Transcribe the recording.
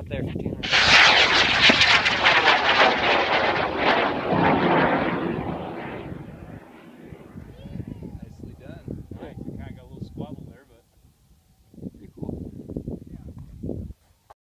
out there.